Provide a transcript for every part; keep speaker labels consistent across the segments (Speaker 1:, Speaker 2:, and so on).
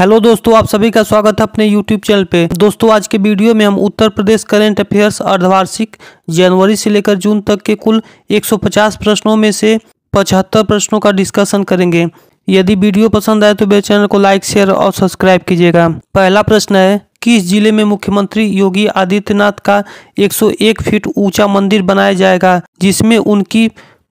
Speaker 1: Hello दोस्तों, आप सभी का स्वागत है अपने यूट्यूब चैनल पे। दोस्तों, आज के वीडियो में हम उत्तर प्रदेश करेंट अफेयर्स अर्धवार्षिक जनवरी से लेकर जून तक के कुल 150 प्रश्नों में से 75 प्रश्नों का डिस्कशन करेंगे। यदि वीडियो पसंद आए तो मेरे चैनल को लाइक शेयर और सब्सक्राइब कीजिएगा। पहला प्रश्न है, किस ज़िले में मुख्यमंत्री योगी आदित्यनाथ का 101 फीट ऊँचा मंदिर बनाया जाएगा, जिसमें उनकी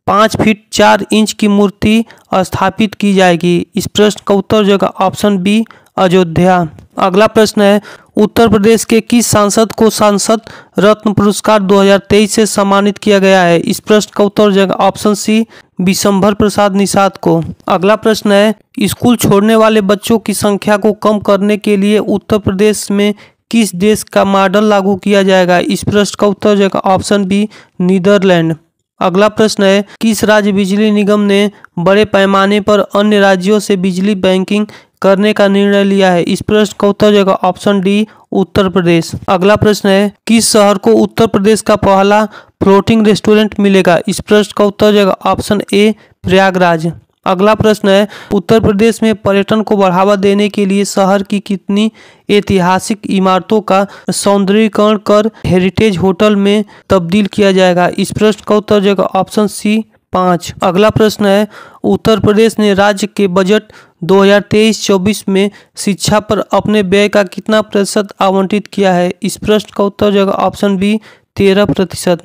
Speaker 1: पाँच फीट चार इंच की मूर्ति स्थापित की जाएगी? इस प्रश्न का उत्तर जो ऑप्शन बी अयोध्या। अगला प्रश्न है, उत्तर प्रदेश के किस सांसद को सांसद रत्न पुरस्कार 2023 से सम्मानित किया गया है? इस प्रश्न का उत्तर ऑप्शन सी विशंभर प्रसाद निषाद को। अगला प्रश्न है, स्कूल छोड़ने वाले बच्चों की संख्या को कम करने के लिए उत्तर प्रदेश में किस देश का मॉडल लागू किया जाएगा? इस प्रश्न का उत्तर जो ऑप्शन बी, नीदरलैंड। अगला प्रश्न है, किस राज्य बिजली निगम ने बड़े पैमाने पर अन्य राज्यों से बिजली बैंकिंग करने का निर्णय लिया है। इस प्रश्न का उत्तर जगह ऑप्शन डी, उत्तर प्रदेश। अगला प्रश्न है, किस शहर को उत्तर प्रदेश का पहला फ्लोटिंग रेस्टोरेंट मिलेगा? इस प्रश्न का उत्तर जगह ऑप्शन ए, प्रयागराज। अगला प्रश्न है, उत्तर प्रदेश में पर्यटन को बढ़ावा देने के लिए शहर की कितनी ऐतिहासिक इमारतों का सौंदर्यीकरण कर हेरिटेज होटल में तब्दील किया जाएगा? इस प्रश्न का उत्तर जगह ऑप्शन सी पाँच। अगला प्रश्न है, उत्तर प्रदेश ने राज्य के बजट 2023-24 में शिक्षा पर अपने व्यय का कितना प्रतिशत आवंटित किया है? इस प्रश्न का उत्तर जगह ऑप्शन बी, तेरह प्रतिशत।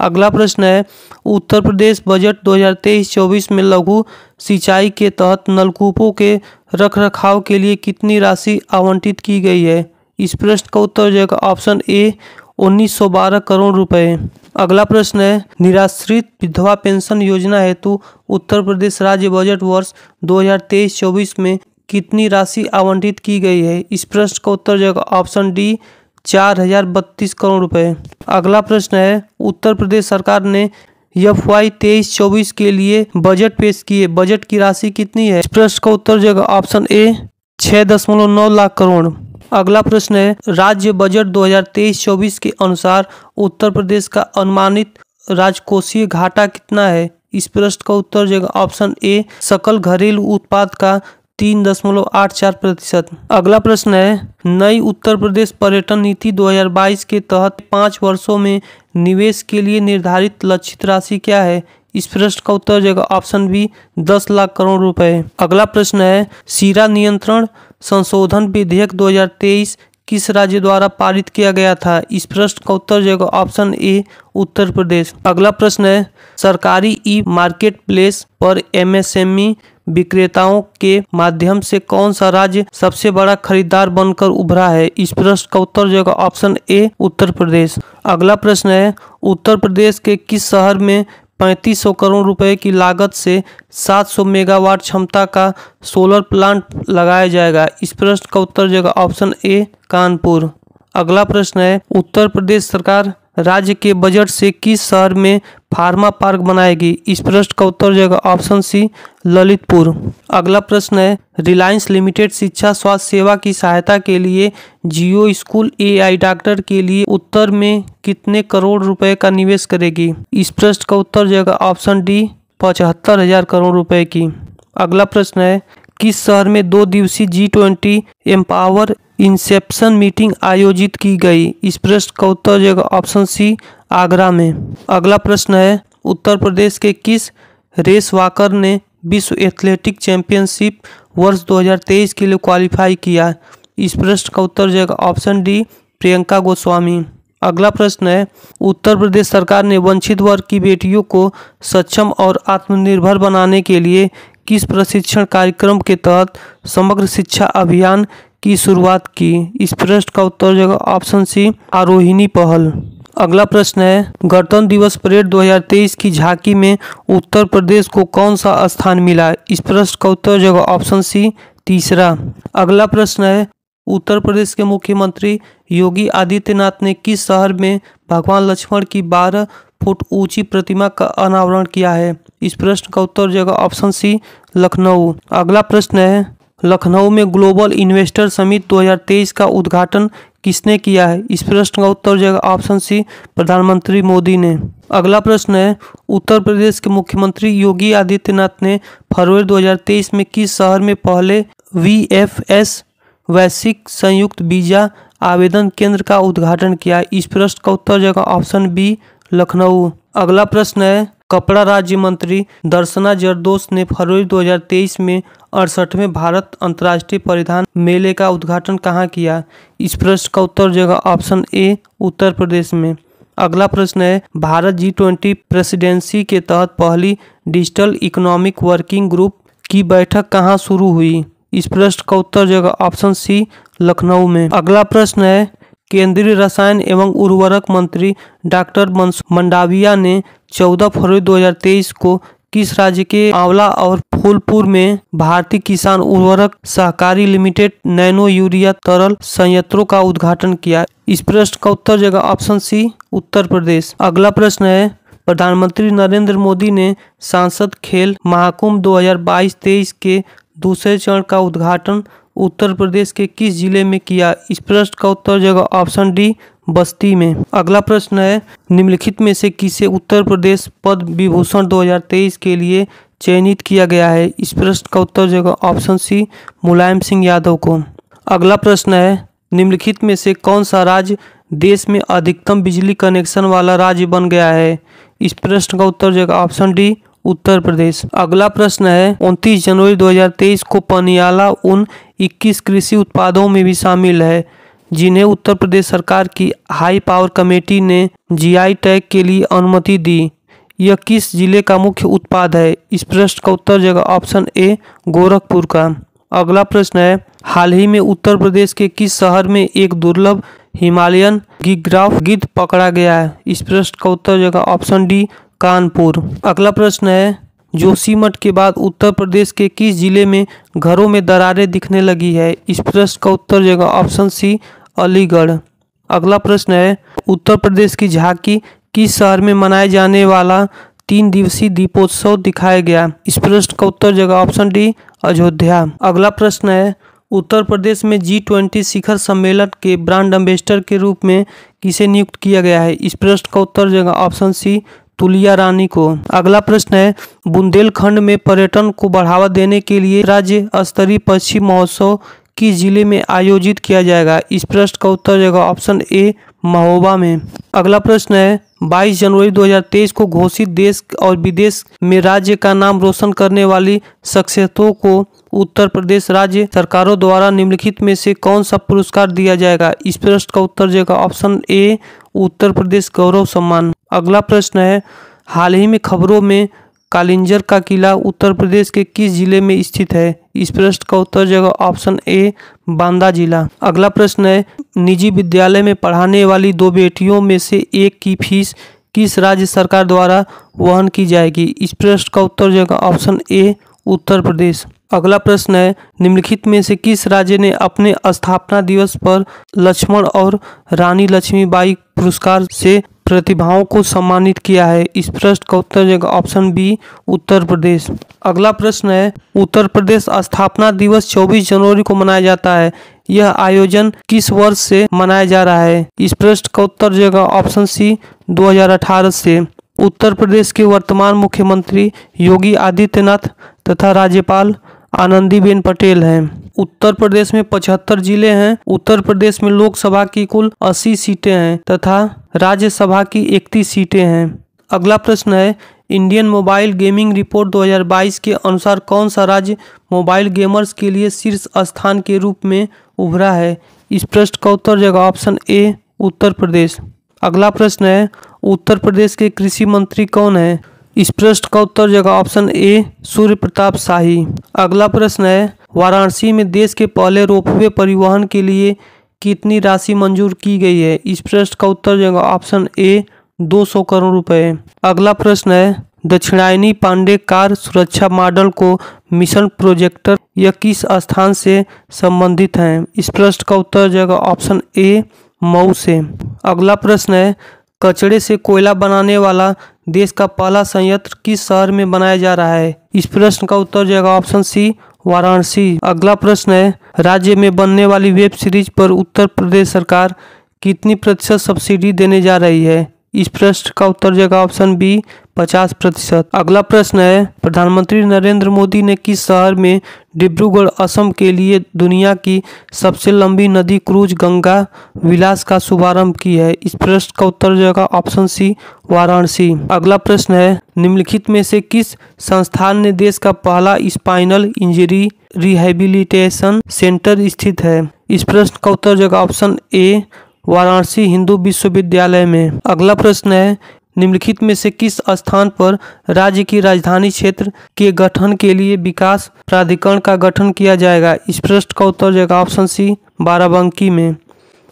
Speaker 1: अगला प्रश्न है, उत्तर प्रदेश बजट 2023-24 में लघु सिंचाई के तहत नलकूपों के रखरखाव के लिए कितनी राशि आवंटित की गई है? इस प्रश्न का उत्तर जाएगा ऑप्शन ए 1912 करोड़ रुपए। अगला प्रश्न है, निराश्रित विधवा पेंशन योजना हेतु उत्तर प्रदेश राज्य बजट वर्ष 2023-24 में कितनी राशि आवंटित की गई है? इस प्रश्न का उत्तर जाएगा ऑप्शन डी, चार हज़ार बत्तीस करोड़ रुपए। अगला प्रश्न है, उत्तर प्रदेश सरकार ने एफ़ वाई तेईस चौबीस के लिए बजट पेश किए। बजट की राशि कितनी है? इस प्रश्न का उत्तर जगह ऑप्शन ए, छह दशमलव नौ लाख करोड़। अगला प्रश्न है, राज्य बजट 2023-24 के अनुसार उत्तर प्रदेश का अनुमानित राजकोषीय घाटा कितना है? इस प्रश्न का उत्तर जगह ऑप्शन ए, सकल घरेलू उत्पाद का तीन दशमलव आठ चार प्रतिशत। अगला प्रश्न है, नई उत्तर प्रदेश पर्यटन नीति 2022 के तहत पाँच वर्षों में निवेश के लिए निर्धारित लक्षित राशि क्या है? इस प्रश्न का उत्तर जगह ऑप्शन बी, दस लाख करोड़ रुपए। अगला प्रश्न है, सीरा नियंत्रण संशोधन विधेयक 2023 किस राज्य द्वारा पारित किया गया था? इस प्रश्न का उत्तर जगह ऑप्शन ए, उत्तर प्रदेश। अगला प्रश्न है, सरकारी ई मार्केट प्लेस पर एमएसएमई विक्रेताओं के माध्यम से कौन सा राज्य सबसे बड़ा खरीदार बनकर उभरा है? इस प्रश्न का उत्तर जगह ऑप्शन ए, उत्तर प्रदेश। अगला प्रश्न है, उत्तर प्रदेश के किस शहर में पैंतीस सौ करोड़ रुपए की लागत से 700 मेगावाट क्षमता का सोलर प्लांट लगाया जाएगा। इस प्रश्न का उत्तर जगह ऑप्शन ए, कानपुर। अगला प्रश्न है, उत्तर प्रदेश सरकार राज्य के बजट से किस शहर में फार्मा पार्क बनाएगी। इस प्रश्न का उत्तर जाएगा ऑप्शन सी, ललितपुर। अगला प्रश्न है, रिलायंस लिमिटेड शिक्षा स्वास्थ्य सेवा की सहायता के लिए जियो स्कूल एआई डॉक्टर के लिए उत्तर में कितने करोड़ रुपए का निवेश करेगी? इस प्रश्न का उत्तर जाएगा ऑप्शन डी, पचहत्तर हज़ार करोड़ रुपए की। अगला प्रश्न है किस शहर में दो दिवसीय G twenty Empower inception meeting आयोजित की गई। इस प्रश्न का उत्तर जगह ऑप्शन सी आगरा में। अगला प्रश्न है, उत्तर प्रदेश के किस रेस वाकर ने विश्व एथलेटिक चैंपियनशिप वर्ष 2023 के लिए क्वालिफाई किया? इस प्रश्न का उत्तर जगह ऑप्शन डी प्रियंका गोस्वामी। अगला प्रश्न है, उत्तर प्रदेश सरकार ने वंचित वर्ग की बेटियों को सक्षम और आत्मनिर्भर बनाने के लिए किस प्रशिक्षण कार्यक्रम के तहत समग्र शिक्षा अभियान की शुरुआत की? इस प्रश्न का उत्तर ऑप्शन सी आरोहिणी पहल। अगला प्रश्न है, गणतंत्र दिवस परेड 2023 की झांकी में उत्तर प्रदेश को कौन सा स्थान मिला? इस प्रश्न का उत्तर जगह ऑप्शन सी तीसरा। अगला प्रश्न है, उत्तर प्रदेश के मुख्यमंत्री योगी आदित्यनाथ ने किस शहर में भगवान लक्ष्मण की 12 फुट ऊँची प्रतिमा का अनावरण किया है। इस प्रश्न का उत्तर जगह ऑप्शन सी, लखनऊ। अगला प्रश्न है, लखनऊ में ग्लोबल इन्वेस्टर समिट 2023 का उद्घाटन किसने किया है? इस प्रश्न का उत्तर जगह ऑप्शन सी, प्रधानमंत्री मोदी ने। अगला प्रश्न है, उत्तर प्रदेश के मुख्यमंत्री योगी आदित्यनाथ ने फरवरी 2023 में किस शहर में पहले वी एफ़ एस वैश्विक संयुक्त वीज़ा आवेदन केंद्र का उद्घाटन किया? इस प्रश्न का उत्तर जगह ऑप्शन बी लखनऊ। अगला प्रश्न है, कपड़ा राज्य मंत्री दर्शना जरदोस ने फरवरी 2023 में अड़सठवें भारत अंतर्राष्ट्रीय परिधान मेले का उद्घाटन कहाँ किया? इस प्रश्न का उत्तर जगह ऑप्शन ए, उत्तर प्रदेश में। अगला प्रश्न है, भारत जी ट्वेंटी प्रेसिडेंसी के तहत पहली डिजिटल इकोनॉमिक वर्किंग ग्रुप की बैठक कहाँ शुरू हुई? इस प्रश्न का उत्तर जगह ऑप्शन सी, लखनऊ में। अगला प्रश्न है केंद्रीय रसायन एवं उर्वरक मंत्री डॉक्टर मंडाविया ने 14 फरवरी 2023 को किस राज्य के आंवला और फूलपुर में भारतीय किसान उर्वरक सहकारी लिमिटेड नैनो यूरिया तरल संयंत्रों का उद्घाटन किया? इस प्रश्न का उत्तर जगह ऑप्शन सी, उत्तर प्रदेश। अगला प्रश्न है, प्रधानमंत्री नरेंद्र मोदी ने सांसद खेल महाकुंभ 2022-23 के दूसरे चरण का उद्घाटन उत्तर प्रदेश के किस ज़िले में किया इस प्रश्न का उत्तर जगह ऑप्शन डी, बस्ती में। अगला प्रश्न है, निम्नलिखित में से किसे उत्तर प्रदेश पद विभूषण 2023 के लिए चयनित किया गया है? इस प्रश्न का उत्तर जगह ऑप्शन सी, मुलायम सिंह यादव को। अगला प्रश्न है, निम्नलिखित में से कौन सा राज्य देश में अधिकतम बिजली कनेक्शन वाला राज्य बन गया है? इस प्रश्न का उत्तर जगह ऑप्शन डी, उत्तर प्रदेश। अगला प्रश्न है, उनतीस जनवरी 2023 को पनियाला उन 21 कृषि उत्पादों में भी शामिल है, जिन्हें उत्तर प्रदेश सरकार की हाई पावर कमेटी ने जीआई टैग के लिए अनुमति दी। यह किस ज़िले का मुख्य उत्पाद है? इस प्रश्न का उत्तर जगह ऑप्शन ए, गोरखपुर का। अगला प्रश्न है, हाल ही में उत्तर प्रदेश के किस शहर में एक दुर्लभ हिमालयन गिग्राफ गिद्ध पकड़ा गया है? इस प्रश्न का उत्तर जगह ऑप्शन डी, कानपुर। अगला प्रश्न है जोशीमठ के बाद उत्तर प्रदेश के किस ज़िले में घरों में दरारें दिखने लगी है? इस प्रश्न का उत्तर जगह ऑप्शन सी, अलीगढ़। अगला प्रश्न है, उत्तर प्रदेश की झांकी किस शहर में मनाए जाने वाला तीन दिवसीय दीपोत्सव दिखाया गया? इस प्रश्न का उत्तर जगह ऑप्शन डी, अयोध्या। अगला प्रश्न है, उत्तर प्रदेश में जी ट्वेंटी शिखर सम्मेलन के ब्रांड एम्बेसडर के रूप में किसे नियुक्त किया गया है? इस प्रश्न का उत्तर जगह ऑप्शन सी तुलिया रानी को। अगला प्रश्न है, बुंदेलखंड में पर्यटन को बढ़ावा देने के लिए राज्य स्तरीय पश्चिम महोत्सव किस ज़िले में आयोजित किया जाएगा? इस प्रश्न का उत्तर जगह ऑप्शन ए, महोबा में। अगला प्रश्न है 22 जनवरी 2023 को घोषित देश और विदेश में राज्य का नाम रोशन करने वाली शख्सियतों को उत्तर प्रदेश राज्य सरकारों द्वारा निम्नलिखित में से कौन सा पुरस्कार दिया जाएगा? इस प्रश्न का उत्तर जगह ऑप्शन ए, उत्तर प्रदेश गौरव सम्मान। अगला प्रश्न है, हाल ही में खबरों में कालिंजर का किला उत्तर प्रदेश के किस ज़िले में स्थित है? इस प्रश्न का उत्तर जगह ऑप्शन ए, बांदा जिला। अगला प्रश्न है, निजी विद्यालय में पढ़ाने वाली दो बेटियों में से एक की फ़ीस किस राज्य सरकार द्वारा वहन की जाएगी? इस प्रश्न का उत्तर जगह ऑप्शन ए, उत्तर प्रदेश। अगला प्रश्न है, निम्नलिखित में से किस राज्य ने अपने स्थापना दिवस पर लक्ष्मण और रानी लक्ष्मीबाई पुरस्कार से प्रतिभाओं को सम्मानित किया है। इस प्रश्न का उत्तर जगह ऑप्शन बी, उत्तर प्रदेश। अगला प्रश्न है, उत्तर प्रदेश स्थापना दिवस 24 जनवरी को मनाया जाता है। यह आयोजन किस वर्ष से मनाया जा रहा है? इस प्रश्न का उत्तर जगह ऑप्शन सी 2018 से। उत्तर प्रदेश के वर्तमान मुख्यमंत्री योगी आदित्यनाथ तथा राज्यपाल आनंदीबेन पटेल हैं। उत्तर प्रदेश में पचहत्तर ज़िले हैं। उत्तर प्रदेश में लोकसभा की कुल 80 सीटें हैं तथा राज्यसभा की इकतीस सीटें हैं। अगला प्रश्न है, इंडियन मोबाइल गेमिंग रिपोर्ट 2022 के अनुसार कौन सा राज्य मोबाइल गेमर्स के लिए शीर्ष स्थान के रूप में उभरा है? इस प्रश्न का उत्तर जगह ऑप्शन ए, उत्तर प्रदेश। अगला प्रश्न है, उत्तर प्रदेश के कृषि मंत्री कौन है? इस प्रश्न का उत्तर जगह ऑप्शन ए सूर्य प्रताप शाही। अगला प्रश्न है, वाराणसी में देश के पहले रोपवे परिवहन के लिए कितनी राशि मंजूर की गई है? इस प्रश्न का उत्तर जगह ऑप्शन ए 200 करोड़ रुपए। अगला प्रश्न है, दक्षिणायनी पांडे कार सुरक्षा मॉडल को मिशन प्रोजेक्टर यह किस स्थान से संबंधित है? इस प्रश्न का उत्तर जगह ऑप्शन ए, मऊ से। अगला प्रश्न है, कचड़े से कोयला बनाने वाला देश का पहला संयंत्र किस शहर में बनाया जा रहा है? इस प्रश्न का उत्तर जगह ऑप्शन सी वाराणसी। अगला प्रश्न है, राज्य में बनने वाली वेब सीरीज़ पर उत्तर प्रदेश सरकार कितनी प्रतिशत सब्सिडी देने जा रही है? इस प्रश्न का उत्तर जाएगा ऑप्शन बी, पचास प्रतिशत। अगला प्रश्न है, प्रधानमंत्री नरेंद्र मोदी ने किस शहर में डिब्रूगढ़, असम के लिए दुनिया की सबसे लंबी नदी क्रूज गंगा विलास का शुभारंभ की है? इस प्रश्न का उत्तर जाएगा ऑप्शन सी, वाराणसी। अगला प्रश्न है, निम्नलिखित में से किस संस्थान ने देश का पहला स्पाइनल इंजरी रिहेबिलिटेशन सेंटर स्थित है? इस प्रश्न का उत्तर जाएगा ऑप्शन ए वाराणसी हिंदू विश्वविद्यालय में। अगला प्रश्न है, निम्नलिखित में से किस स्थान पर राज्य की राजधानी क्षेत्र के गठन के लिए विकास प्राधिकरण का गठन किया जाएगा? इस प्रश्न का उत्तर जाएगा ऑप्शन सी, बाराबंकी में।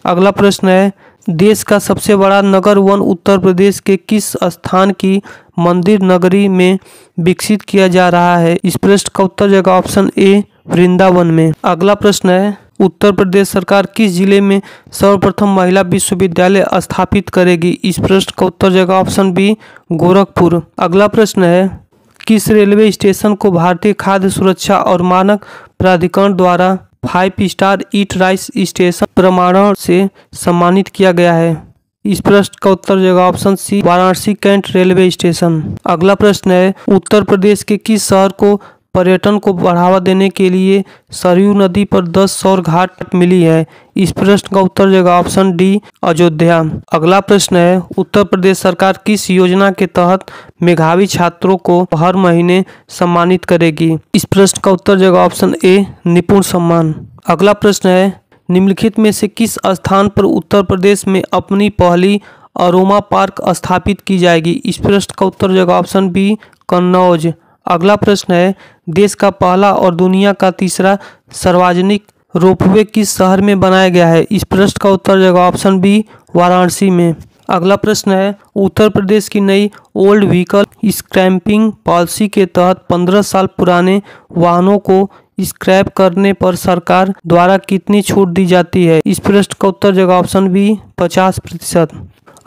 Speaker 1: अगला प्रश्न है, देश का सबसे बड़ा नगर वन उत्तर प्रदेश के किस स्थान की मंदिर नगरी में विकसित किया जा रहा है? इस प्रश्न का उत्तर जाएगा ऑप्शन ए, वृंदावन में। अगला प्रश्न है उत्तर प्रदेश सरकार किस ज़िले में सर्वप्रथम महिला विश्वविद्यालय स्थापित करेगी? इस प्रश्न का उत्तर जाएगा ऑप्शन बी, गोरखपुर। अगला प्रश्न है, किस रेलवे स्टेशन को भारतीय खाद्य सुरक्षा और मानक प्राधिकरण द्वारा five star eat right station प्रमाणन से सम्मानित किया गया है? इस प्रश्न का उत्तर जाएगा option C, Varanasi cantt railway station. अगला प्रश्न है, उत्तर प्रदेश के किस शहर को पर्यटन को बढ़ावा देने के लिए सरयू नदी पर 10 सौर घाट मिली है। इस प्रश्न का उत्तर जाएगा ऑप्शन डी, अयोध्या। अगला प्रश्न है, उत्तर प्रदेश सरकार किस योजना के तहत मेघावी छात्रों को हर महीने सम्मानित करेगी? इस प्रश्न का उत्तर जाएगा ऑप्शन ए, निपुण सम्मान। अगला प्रश्न है, निम्नलिखित में से किस स्थान पर उत्तर प्रदेश में अपनी पहली अरोमा पार्क स्थापित की जाएगी? इस प्रश्न का उत्तर जाएगा ऑप्शन बी, कन्नौज। अगला प्रश्न है, देश का पहला और दुनिया का तीसरा सार्वजनिक रोपवे किस शहर में बनाया गया है? इस प्रश्न का उत्तर जाएगा ऑप्शन बी, वाराणसी में। अगला प्रश्न है, उत्तर प्रदेश की नई ओल्ड व्हीकल स्क्रैपिंग पॉलिसी के तहत 15 साल पुराने वाहनों को स्क्रैप करने पर सरकार द्वारा कितनी छूट दी जाती है? इस प्रश्न का उत्तर जाएगा ऑप्शन बी 50 प्रतिशत।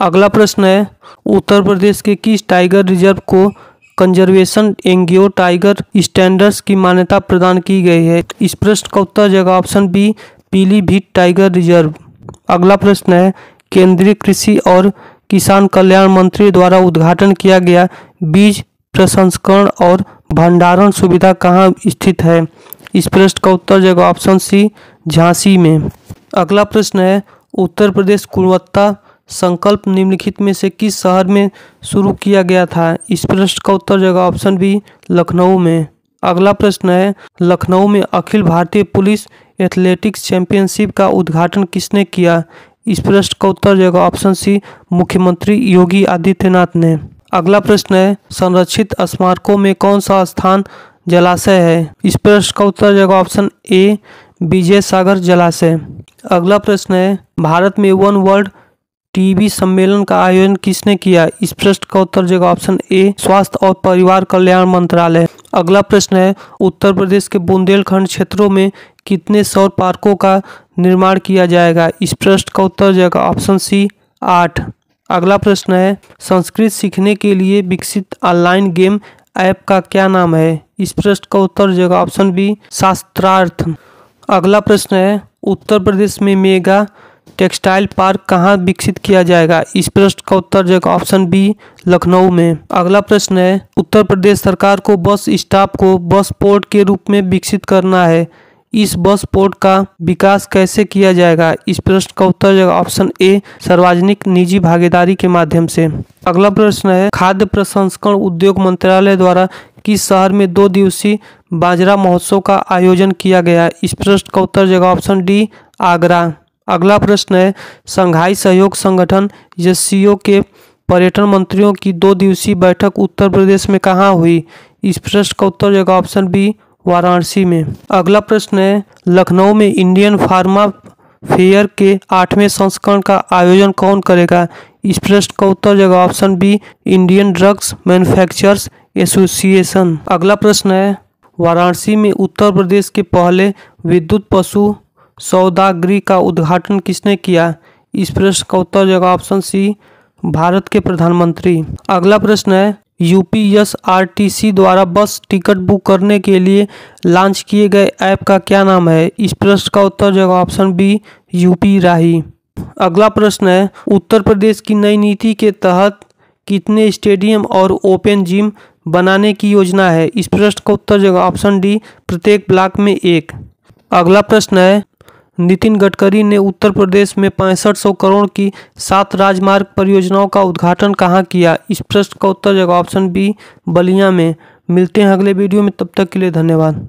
Speaker 1: अगला प्रश्न है, उत्तर प्रदेश के किस टाइगर रिज़र्व को कंजर्वेशन एंगियो टाइगर स्टैंडर्ड्स की मान्यता प्रदान की गई है। इस प्रश्न का उत्तर जगह option B Pilibhit tiger reserve. अगला प्रश्न है, केंद्रीय कृषि और किसान कल्याण मंत्री द्वारा उद्घाटन किया गया बीज प्रसंस्करण और भंडारण सुविधा कहाँ स्थित है? इस प्रश्न का उत्तर जगह ऑप्शन सी, झांसी में। अगला प्रश्न है, उत्तर प्रदेश गुणवत्ता संकल्प निम्नलिखित में से किस शहर में शुरू किया गया था? इस प्रश्न का उत्तर जगह ऑप्शन बी, लखनऊ में। अगला प्रश्न है, लखनऊ में Akhil Bharatiya police athletics championship का उद्घाटन किसने किया? इस प्रश्न का उत्तर जगह ऑप्शन सी, मुख्यमंत्री योगी आदित्यनाथ ने। अगला प्रश्न है, संरक्षित स्मारकों में कौन सा स्थान जलाशय है? इस प्रश्न का उत्तर जगह ऑप्शन ए विजय सागर जलाशय। अगला प्रश्न है, भारत में वन वर्ल्ड टीबी सम्मेलन का आयोजन किसने किया? इस प्रश्न का उत्तर जगह ऑप्शन ए, स्वास्थ्य और परिवार कल्याण मंत्रालय। अगला प्रश्न है, उत्तर प्रदेश के बुंदेलखंड क्षेत्रों में कितने सौर पार्कों का निर्माण किया जाएगा? इस प्रश्न का उत्तर जाएगा ऑप्शन सी, आठ। अगला प्रश्न है, संस्कृत सीखने के लिए विकसित ऑनलाइन गेम ऐप का क्या नाम है? इस प्रश्न का उत्तर जाएगा ऑप्शन बी, शास्त्रार्थ। अगला प्रश्न है, उत्तर प्रदेश में मेगा टेक्सटाइल पार्क कहाँ विकसित किया जाएगा? इस प्रश्न का उत्तर जाएगा ऑप्शन बी, लखनऊ में। अगला प्रश्न है, उत्तर प्रदेश सरकार को बस स्टाफ को बस पोर्ट के रूप में विकसित करना है। इस बस पोर्ट का विकास कैसे किया जाएगा? इस प्रश्न का उत्तर जाएगा ऑप्शन ए, सार्वजनिक निजी भागीदारी के माध्यम से। अगला प्रश्न है, खाद्य प्रसंस्करण उद्योग मंत्रालय द्वारा किस शहर में दो दिवसीय बाजरा महोत्सव का आयोजन किया गया? इस प्रश्न का उत्तर जाएगा ऑप्शन डी, आगरा। अगला प्रश्न है, संघाई सहयोग संगठन एस के पर्यटन मंत्रियों की दो दिवसीय बैठक उत्तर प्रदेश में कहाँ हुई? इस प्रश्न का उत्तर जाएगा ऑप्शन बी, वाराणसी में। अगला प्रश्न है, लखनऊ में इंडियन फार्मा फेयर के आठवें संस्करण का आयोजन कौन करेगा? इस प्रश्न का उत्तर जाएगा option B, Indian drugs manufacturers association. अगला प्रश्न है, वाराणसी में उत्तर प्रदेश के पहले विद्युत पशु सौदागरी का उद्घाटन किसने किया? इस प्रश्न का उत्तर जगह ऑप्शन सी, भारत के प्रधानमंत्री। अगला प्रश्न है, यूपीएसआरटीसी द्वारा बस टिकट बुक करने के लिए लॉन्च किए गए ऐप का क्या नाम है? इस प्रश्न का उत्तर जगह ऑप्शन बी, यूपी राही। अगला प्रश्न है, उत्तर प्रदेश की नई नीति के तहत कितने स्टेडियम और ओपन जिम बनाने की योजना है? इस प्रश्न का उत्तर जगह ऑप्शन डी, प्रत्येक ब्लॉक में एक। अगला प्रश्न है नितिन गडकरी ने उत्तर प्रदेश में पैंसठ करोड़ की सात राजमार्ग परियोजनाओं का उद्घाटन कहाँ किया? इस प्रश्न का उत्तर जगह ऑप्शन बी, बलिया में। मिलते हैं अगले वीडियो में, तब तक के लिए धन्यवाद।